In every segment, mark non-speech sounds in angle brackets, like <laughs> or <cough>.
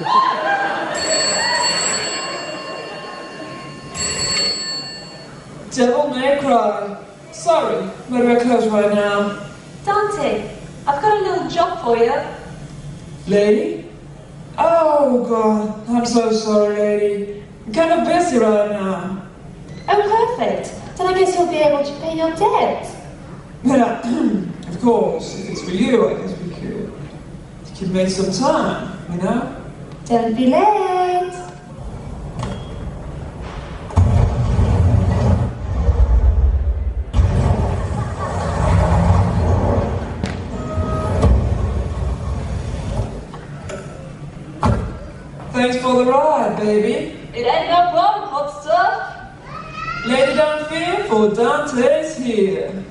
<laughs> Devil may cry. Sorry, but we're closed right now. Dante, I've got a little job for you. Lady? Oh, God. I'm so sorry, lady. I'm kind of busy right now. Oh, perfect. Then I guess you'll be able to pay your debt. But, <clears throat> of course, if it's for you, I guess we could, we could make some time, you know? Don't be late. Thanks for the ride, baby. It ain't no problem, hot stuff. Lady, don't fear, for Dante's here.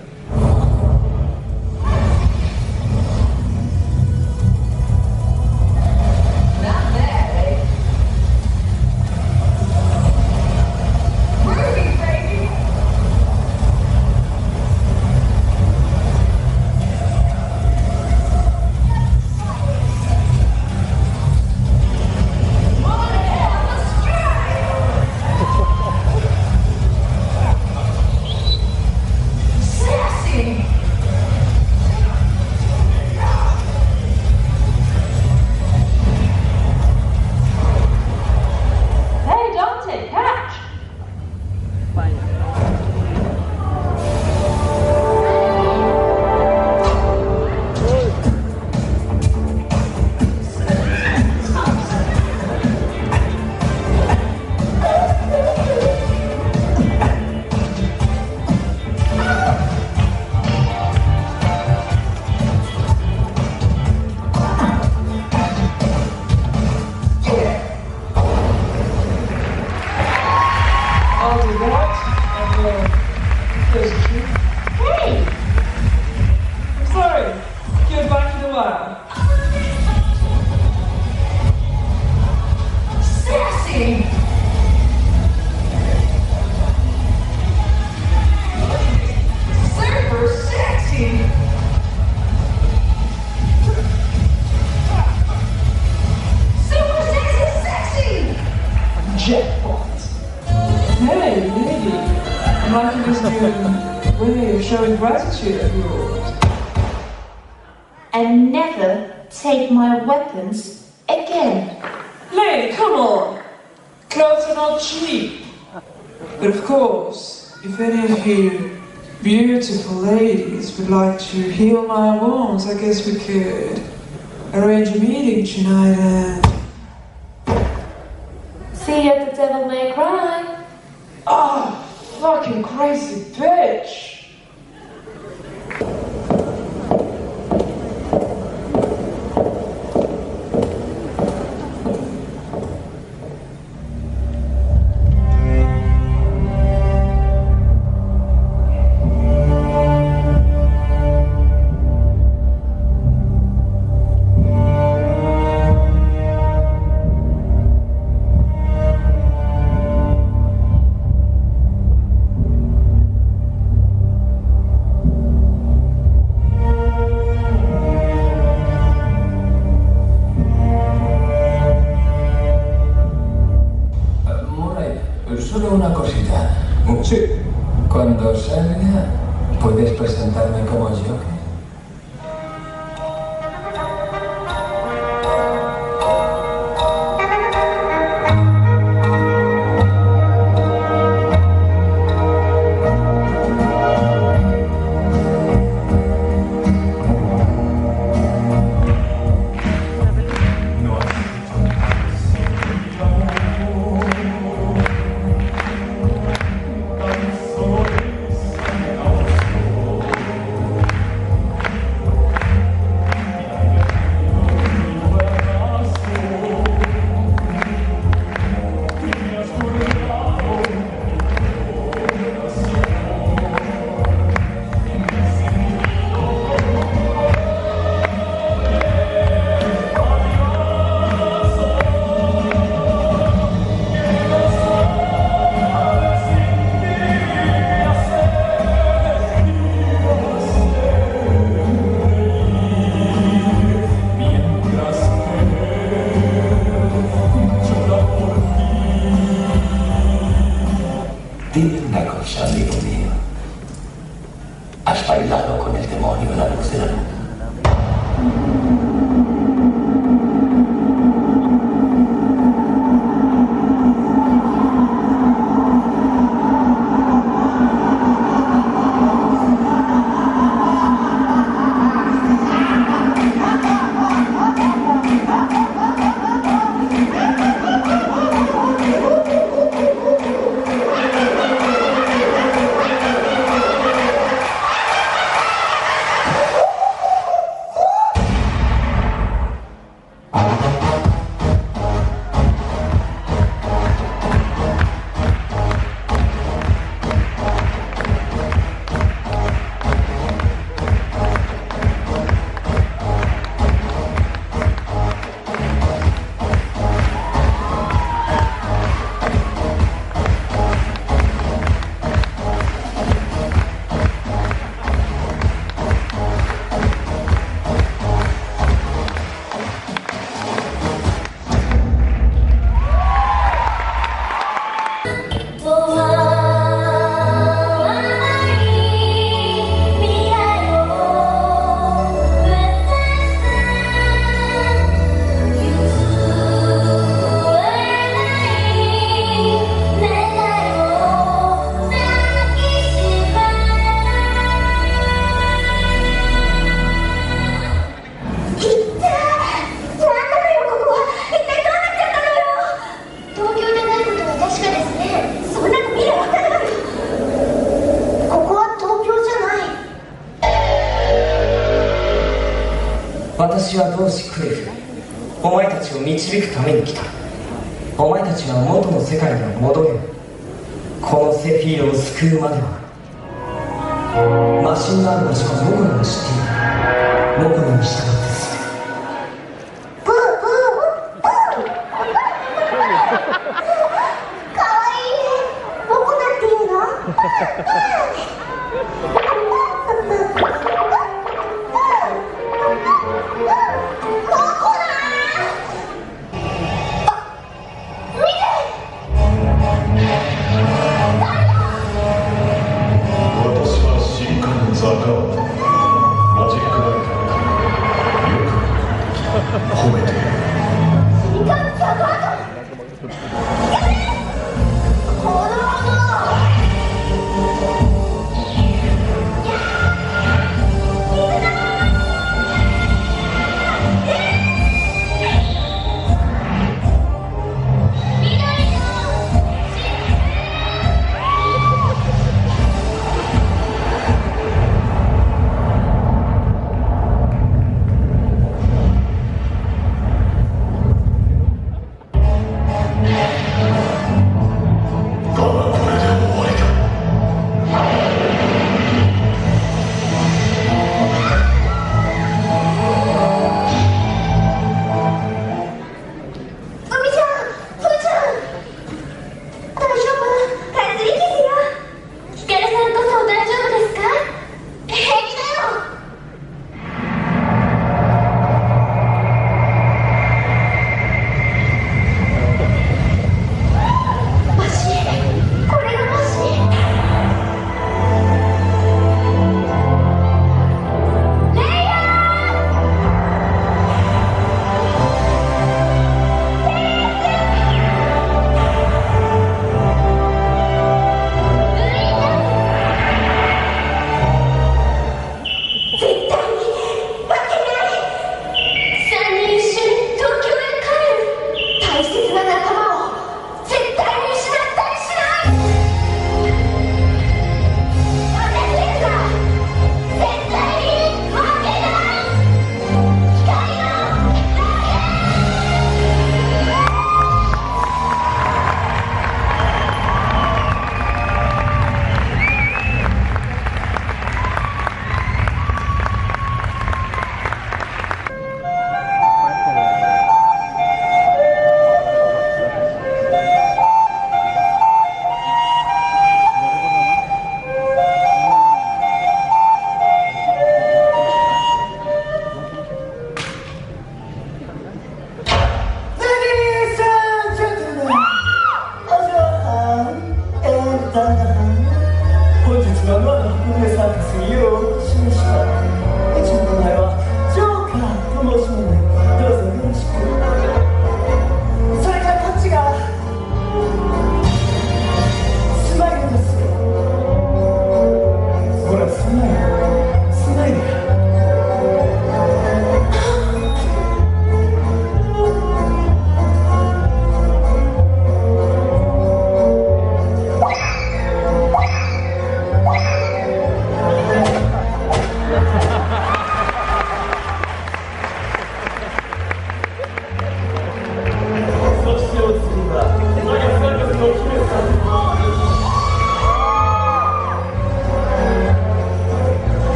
Take weapons again. Lady, come on. Clothes are not cheap. But of course, if any of you beautiful ladies would like to heal my wounds, I guess we could arrange a meeting tonight and... See you at the Devil May Cry. Oh, fucking crazy bitch! 私は同志クレフお前たちを導くために来た。お前たちは元の世界には戻れ。このセフィールを救うまでは。マシンがある場所はモコナが知っている。僕らに従っ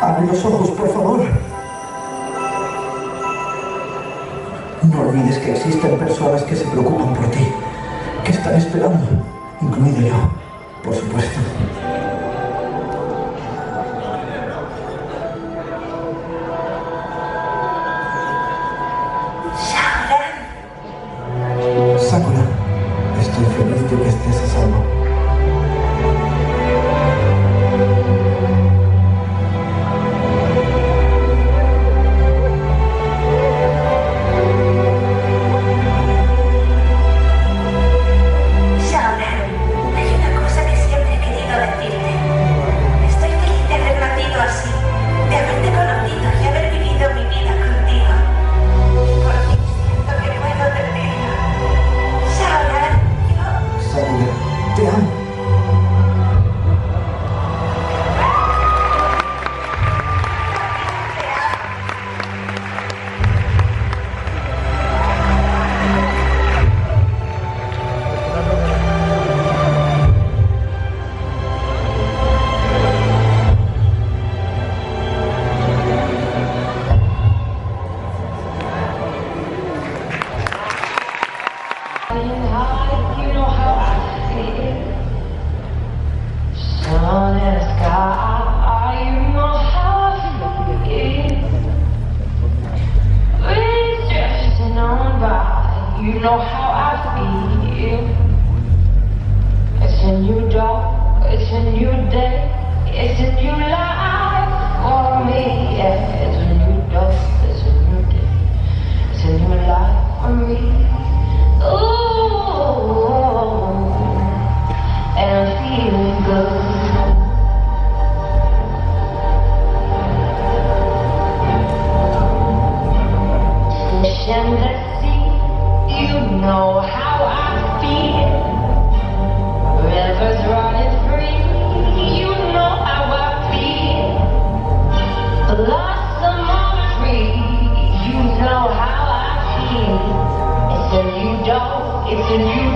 Abre los ojos, por favor. No olvides que existen personas que se preocupan por ti, que están esperando, incluido yo, por supuesto. It's you don't, it's a new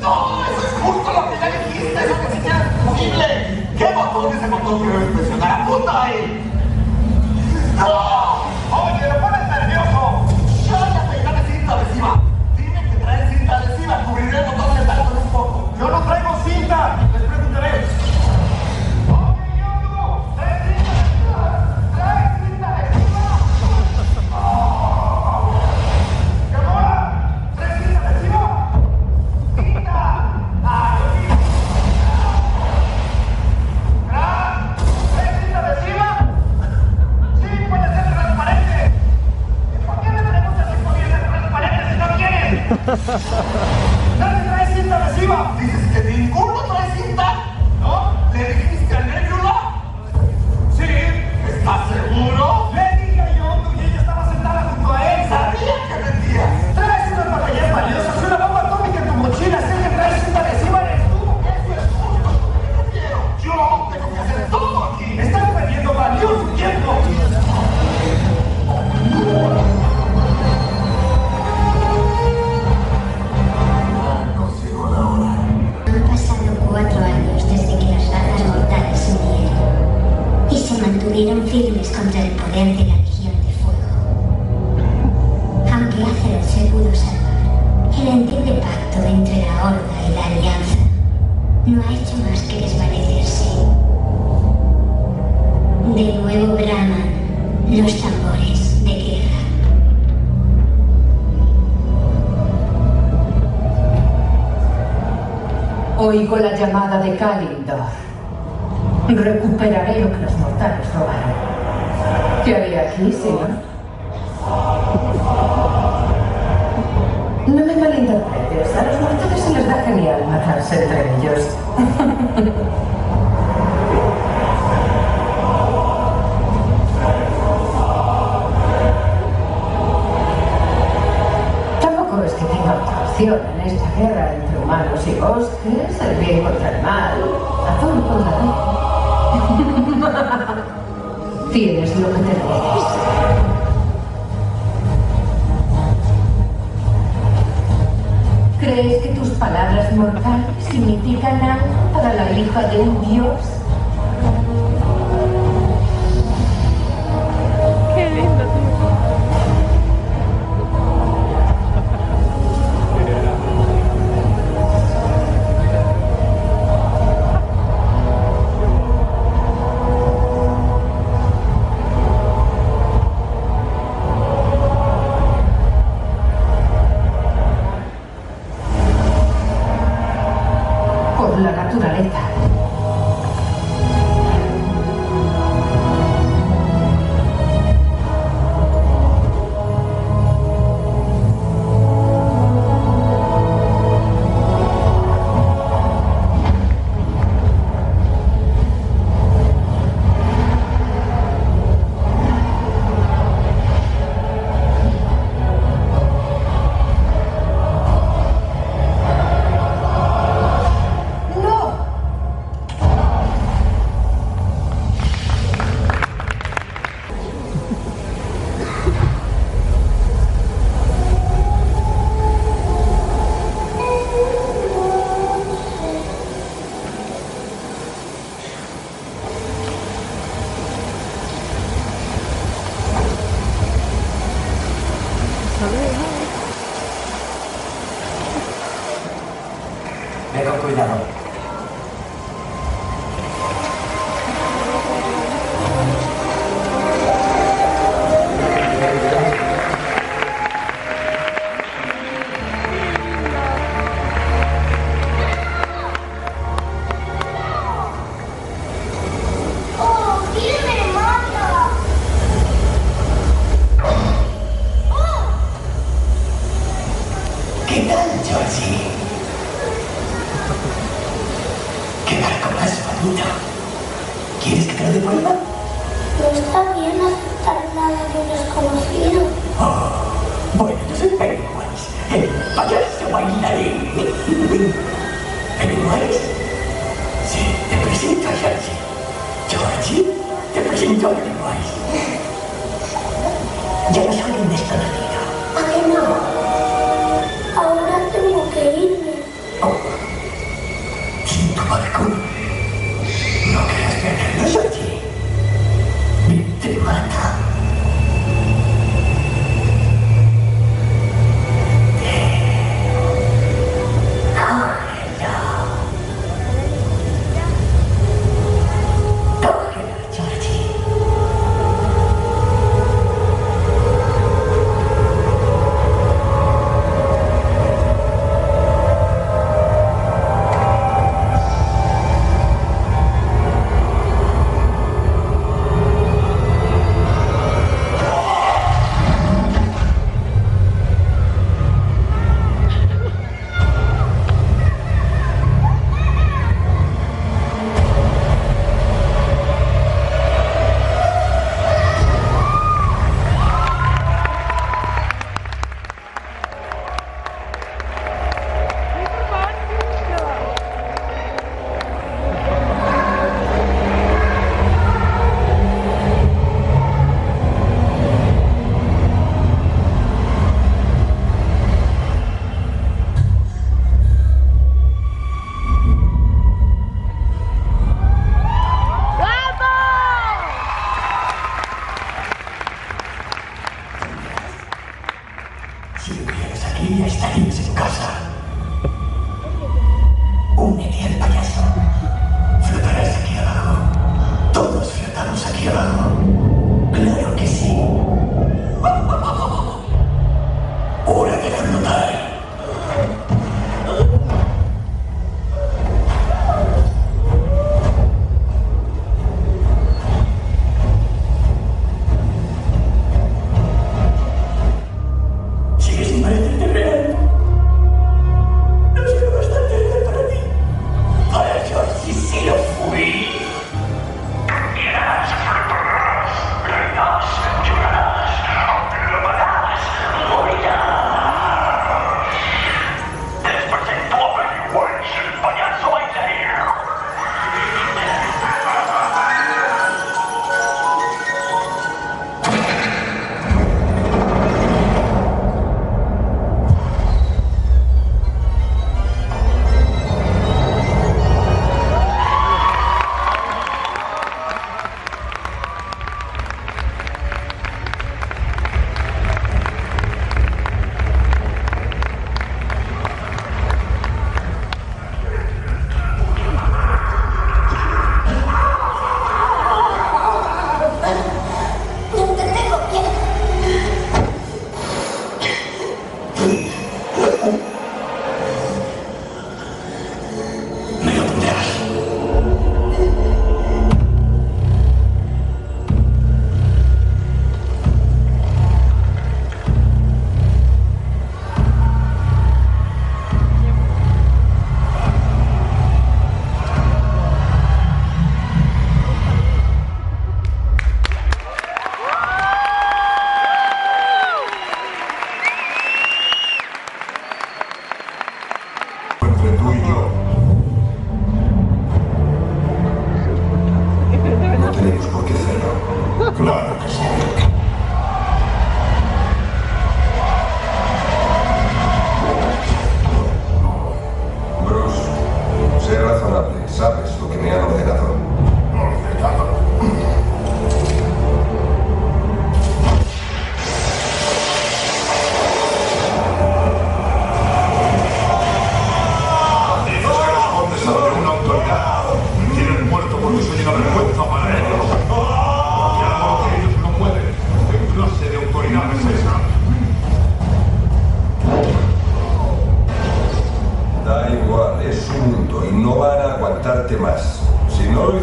¡No! ¡Eso es justo lo que ya le dijiste! ¡Eso que sí que es posible! ¡Qué botones se montó que impresionar! ¡Apunta ahí! oigo la llamada de Kalindor. Recuperaré lo que los mortales robaron. ¿Qué haría aquí, señor? No me malinterpretes. A los mortales se les da genial matarse entre ellos. <laughs> Tampoco es que tenga otra opción en esta guerra humanos y bosques, el bien contra el mal, azul por la ley. Tienes lo que te mereces. ¿Crees que tus palabras mortales significan algo para la hija de un dios? been Pennywise, the president of Georgie, Georgie, the president of Pennywise. Ya lo saben de esta manera.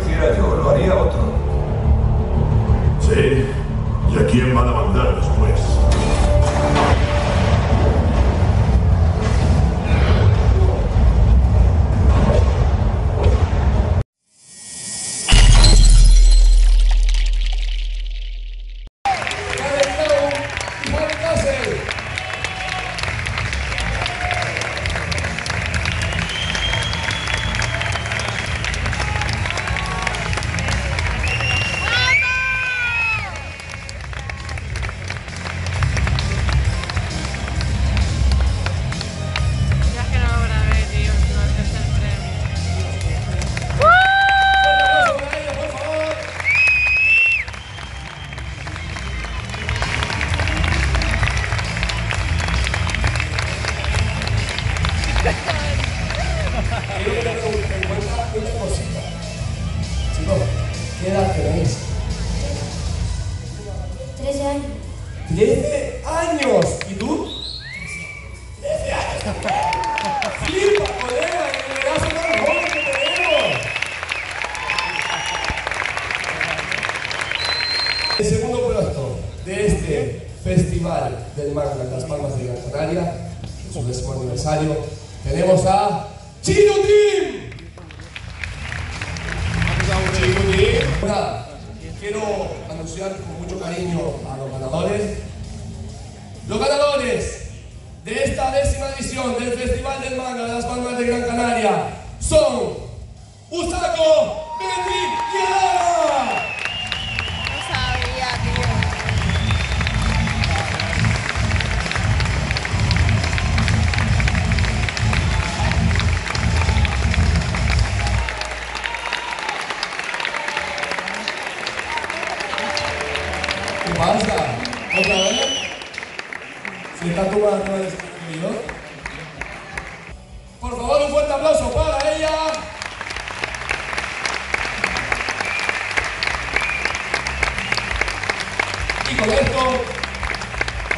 hiciera yo, lo haría otro. Sí. ¿Y a quién van a mandar los Flipa, colega, que le das a los jóvenes que tenemos. El segundo puesto de este Festival del Magna Las Palmas de Gran Canaria, su décimo aniversario, tenemos a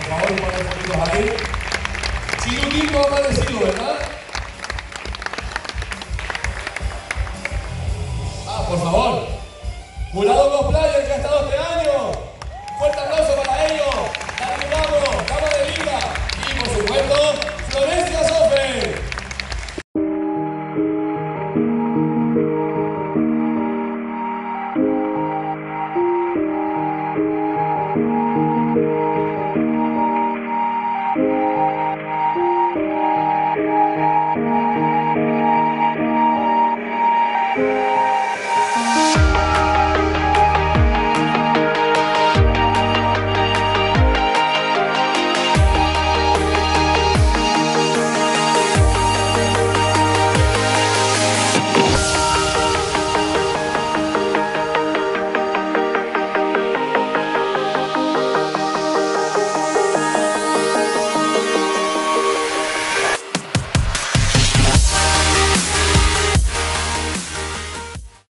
favor, unos amigos ahí. Sigue un tiempo amanecido, ¿verdad? Ah, por favor. Jurado Cosplayer que ha estado este año. Fuerte aplauso para ellos. Dani Bravo, Cama de Liga. Y por supuesto, Florencia.